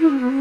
Mm-hmm.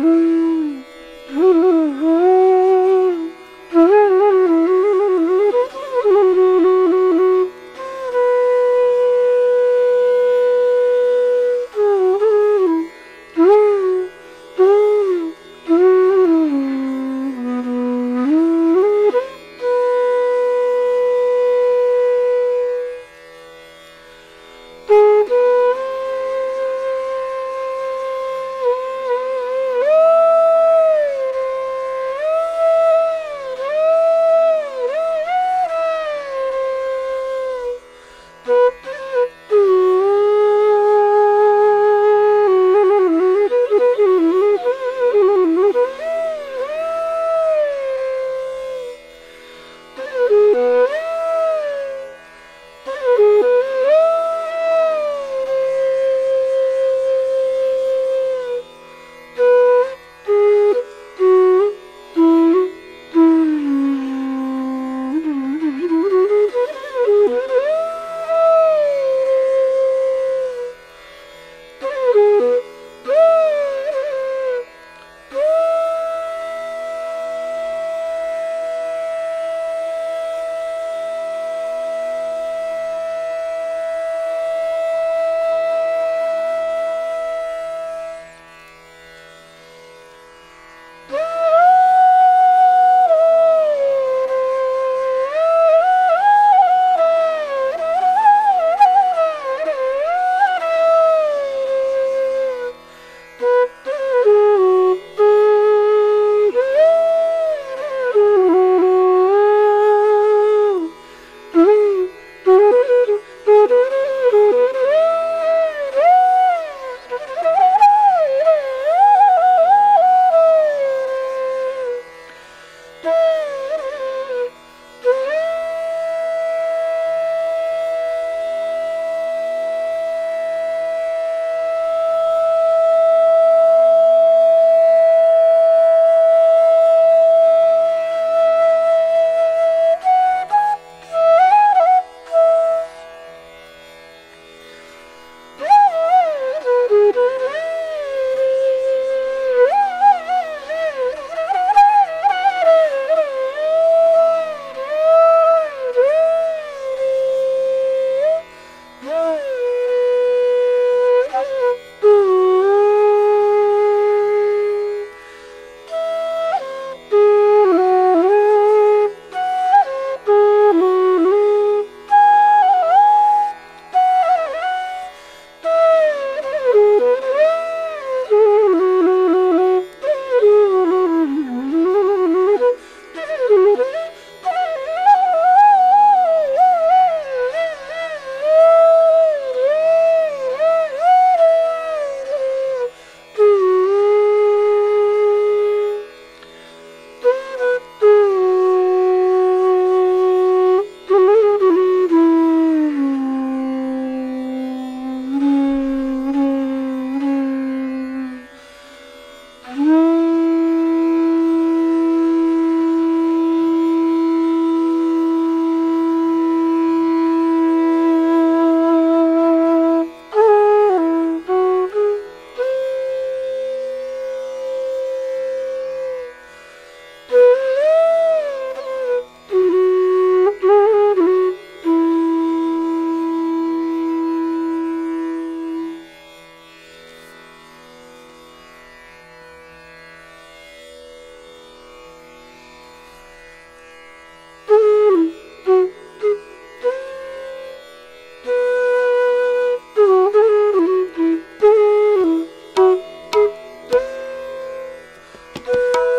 Thank.